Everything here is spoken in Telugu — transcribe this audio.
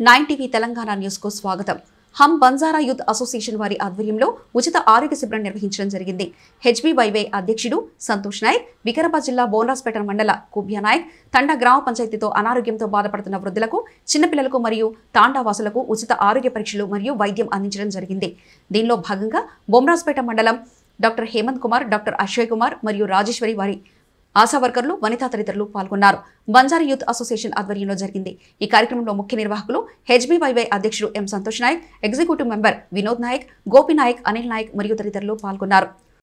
నైన్ టీవీ తెలంగాణ న్యూస్కు స్వాగతం. హమ్ బంజారా యూత్ అసోసియేషన్ వారి ఆధ్వర్యంలో ఉచిత ఆరోగ్య శిబిరం నిర్వహించడం జరిగింది. హెచ్బీవైవై అధ్యక్షుడు సంతోష్ నాయక్ వికారాబాద్ జిల్లా బోన్రాస్పేట మండల కుబ్యా నాయక్ తండా గ్రామ పంచాయతీతో అనారోగ్యంతో బాధపడుతున్న వృద్ధులకు చిన్నపిల్లలకు మరియు తాండావాసులకు ఉచిత ఆరోగ్య పరీక్షలు మరియు వైద్యం అందించడం జరిగింది. దీనిలో భాగంగా బొమ్రాస్పేట మండలం డాక్టర్ హేమంత్ కుమార్ డాక్టర్ అశ్వయ్ కుమార్ మరియు రాజేశ్వరి వారి ఆశా వర్కర్లు వనితా తదితరులు పాల్గొన్నారు. బంజారా యూత్ అసోసియేషన్ ఆధ్వర్యంలో జరిగింది. ఈ కార్యక్రమంలో ముఖ్య నిర్వాహకులు హెచ్బీవైవై అధ్యక్షుడు M Santosh Nayak executive member Vinod Nayak Gopi Nayak Anil Nayak మరియు తదితరులు పాల్గొన్నారు.